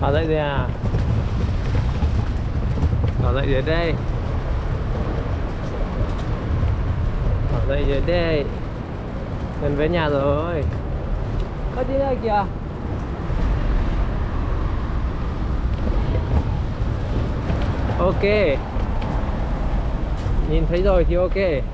Họ dậy rồi à Họ dậy rồi đây. Họ dậy rồi đây. Gần với nhà rồi. Có đi đây kìa. Ok. Nhìn thấy rồi thì ok.